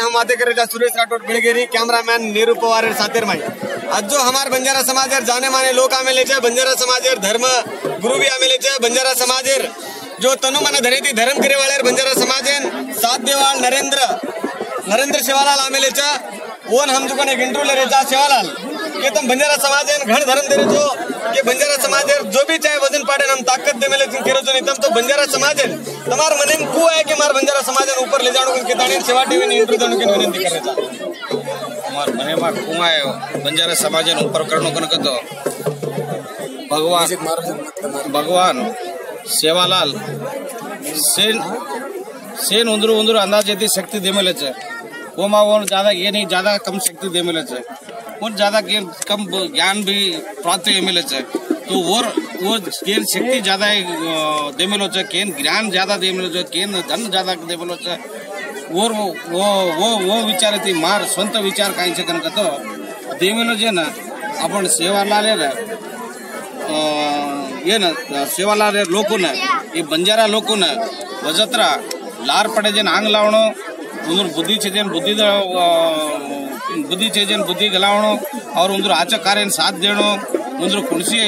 हम बातें कर रहे थे सुरेश राठौर बिड़गेरी कैमरामैन नीरू पवार सातेर माई। आज जो हमारे बंजारा समाज जाने माने लोग आमेले छे बंजारा समाज धर्म गुरु भी आमेले छे बंजारा समाज जो तनु माने धरे थी धर्म करे वाले बंजारा समाज सात देवाल नरेंद्र नरेंद्र शेवालाल आमेले जाए ओन हम जो इंटरव्यू ले रहे शिवालाल કે તમે બંજારા સમાજ હે ઘણ ધર્મ દેરે છો કે બંજારા સમાજ હે જો ભી ચાહે વજન પાડે હમ તાકત દે મેલે કેરો છો નહીં તમ તો બંજારા સમાજ હે તમાર મને કુ હે કે માર બંજારા સમાજ હે ઉપર લે જાણું કે તાણી સેવા ટીવી ની ઇન્ટ્રોડક્શન કે વિનંતી કરે છે અમાર મને માં કુ હે બંજારા સમાજ હે ઉપર કરણો કન કતો ભગવાન ભગવાન સેવાલાલ સેન ಸೇನು ಒಂದ್ರು ಒಂದ್ರು ಅಂದಾಜು ಎತ್ತಿ ಶಕ್ತಿ ದೇಮೇಲೆ ಕೋಮಾವನು ಜಾದ ಏನಿ ಜಾದ ಕಮ್ ಶಕ್ತಿ ದೇಮೇಲೆ और ज़्यादा ज्ञान कम ज्ञान भी, प्राप्त एमएलए से तो और वो ज्ञान शक्ति ज़्यादा देमेलो से केन ज्ञान ज़्यादा देमेलो से केन धन ज़्यादा देमेलो से और वो वो वो विचार थी मार, स्वंत विचार काई से कन कतो देमेलो जे ना, अपन सेवालाल रे ये ना सेवालाल लोगों ने, ये बंजारा लोगों वजत्रा, लार पड़े जन आंग लावणो उन्होंने बुद्धि छे जन बुद्धि ಬುದ್ಧಿ ಚೇಜನ್ ಬುದ್ಧಿ ಗೆಲಾವಣು, ಅವ್ರು ಒಂದು ಆಚಕಾರ್ಯನ ಸಾಧ್ಯಣು ಒಂದು ಕುಣಿಸಿ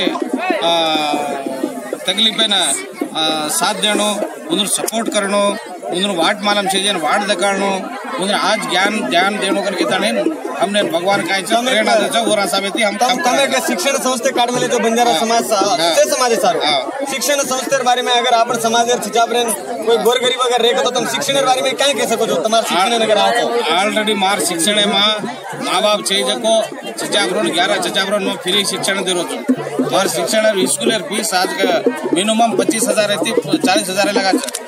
ತಗಲಿಪೇನ ಸಾಧ್ಯಣು ಒಂದು ಸಪೋರ್ಟ್ ಕರಣು ಒಂದು ವಾಟ್ ಮಾಲಮ್ ಚೇಜನ್ ವಾಟ್ ದಕಾಣು उनीहरू आज ज्ञान ज्ञान देणोकर घेता नाही हमने भगवान काय प्रेरणा त्याचं वर असावे ती हम शिक्षण संस्थेकडमध्ये जो बंजारा समाज ते समाज आहे शिक्षण संस्थेर बारे में अगर आपण समाज छिचापरेन कोई गोर गरीब अगर रेखो तो तुम शिक्षण बारे में काय कह सको जो तुम्हारा शिक्षण अगर आज ऑलरेडी तो? मार शिक्षण માં મા બાપ છે જકો છચાગરણ ગ્યારા છચાગરણ માં ફ્રી શિક્ષણ દેરો છું માર શિક્ષણ સ્કૂલર ફીસ આજ મિનિમમ પચીસ હજાર થી ચાલીસ હજાર લગા છે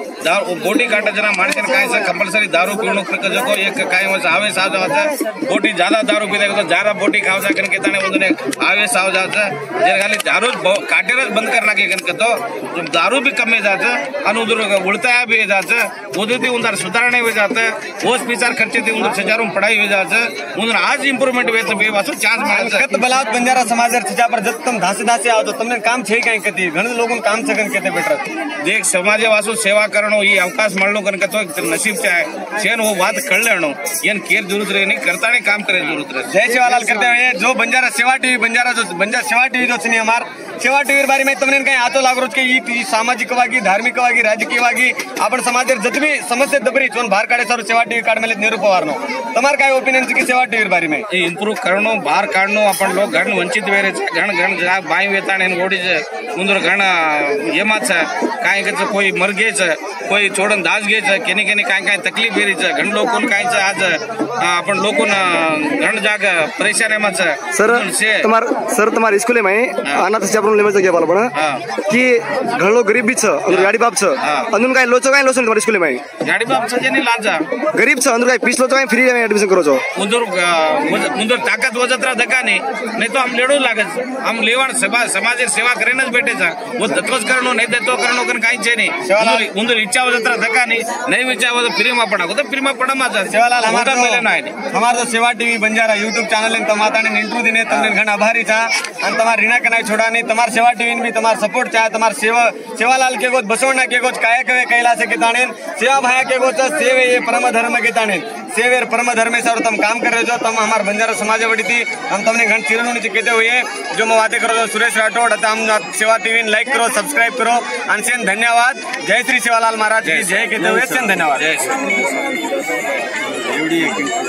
करो दारू बोटी काटा जना माणसन काय से कंपल्सरी दारू पीणो करके जको एक काय वस आवे साव जावत बोटी ज्यादा दारू पीते तो ज्यादा बोटी खाव जा कन के ताने उदने आवे साव जात जे खाली दारू ब- काटेरच बंद कर नाके कन के तो जो दारू भी कमी जात आणि उधर उळताय भी जात उदती उंदर सुधारणे हो जात ओस पिसार खर्चे ती उंदर सजारून पढ़ाई हो जात उंदर आज इम्प्रूवमेंट वेत बे वासु चान्स मिळत કત બલાવત બંજારા સમાજ छिचापर जत तम धासे धासे आओ तो તમને કામ છે કાઈ કતી ઘણ લોકો કામ છે કન કેતે બેટર देख समाज वासु सेवा अवकाश ಈ ಅವಕಾಶ ಮಾಡ್ಲೋಕನಕ ನಸೀಬ್ ಚಾಯ್ ಸೇನ್ रहे करता काम करे ज़रूरत रहे जय सेवालाल करते जो बंजारा सेवा टीवी बंजारा जो बंजारा सेवा टीवी जो सुनिए शेवटी ಬಾರಿ ತಮ್ಮನೇನು ಆತೋ ಆತೋಲಾಗ್ರೋಕೆ ಈ ಸಾಮಾಜಿಕವಾಗಿ ಧಾರ್ಮಿಕವಾಗಿ ರಾಜಕೀಯವಾಗಿ ಆಪಣ ಸಮಾಜದ ಜತ್ಮಿ ಸಮಸ್ಯೆ ದಬ್ಬರಿ ಒಂದು ಬಾರ್ ಕಾಡೆ ಸರ್ ಸೇವಾ ಟಿವಿ ಕಾರ್ಡ್ ಮೇಲೆ ನಿರೂಪವಾರನು ತಮಾರ ಕಾಯ ಒಪಿನಿಯನ್ છે કે સેવા ટીવી બારી માં એ ઇમ્પ્રૂવ કરણો બહાર કાઢનો આપણ લોકો ગણ વંચિત વેરે છે ગણ ગણ બાઈ વેતાણ એને ઓડી છે મુંદર ગણ એમાં છે કાંઈ કે કોઈ મરગે છે કોઈ છોડન દાસ ગે છે કેની કેની કાંઈ કાંઈ તકલીફ વેરી છે ઘણ લોકો કાંઈ છે આજ આપણ લોકો ઘણ જાગ પરેશાન એમાં છે સર તમાર સર તમારી સ્કૂલે માં અનાથ करून लेवायचं घ्या मला की घडलो गरीब बीच अंदर गाडी बाप छ अंदर काय लोचो काय लोचो तुम्हाला स्कूल माई? गाडी बाप छ जेने लाजा. गरीब छ अंदर काय पिछलो तो काय? फ्री में एडमिशन करो जो उधर उधर ताकत वजत रहा धक्का नहीं? नहीं तो हम लेड़ो लागत. हम लेवाण सेवा समाज सेवा करेनच बेटे जा वो तत्वच करणो नहीं देतो करणो कन काही छे नहीं. उधर इच्छा वजत रहा धक्का नहीं? नहीं विचार वो फ्री में पड़ा. तो फ्री में पड़ा माजा सेवालाल हमारा मिले ना है हमारा Seva TV Banjara YouTube channel इन तमाता ने इंटरव्यू दिने तमने घना आभारी था और तुम्हारा रीना कनाई छोड़ा नहीं તમારા સેવા ટીવીને બી તમારો સપોર્ટ ચાહે તમારા સેવા સેવાલાલ કેગોજ બસવણના કેગોજ કાયકવે કૈલાસે કીતાણેન સેવા ભાયા કેગોજ સેવે એ પરમ ધર્મ કીતાણેન સેવેર પરમ ધર્મે સારું તમે કામ કરે છો તમે અમારા બંજારા સમાજ વડીથી हम તમને ઘણ ચિરણુની કહેતે હોઈએ જો હું વાતે કરો છો સુરેશ રાઠોડ હતા આમ સેવા ટીવીને લાઈક કરો સબસ્ક્રાઈબ કરો અને સેન ધન્યવાદ જય શ્રી સેવાલાલ મહારાજ જય કહેતે હોઈએ સેન ધન્યવાદ જય